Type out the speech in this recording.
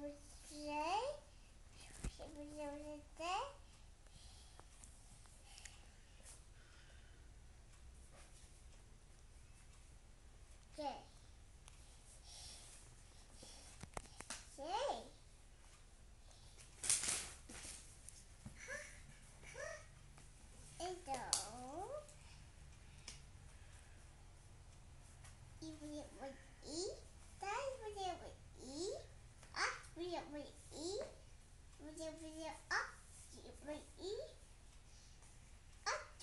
Bonjour, je vous ai.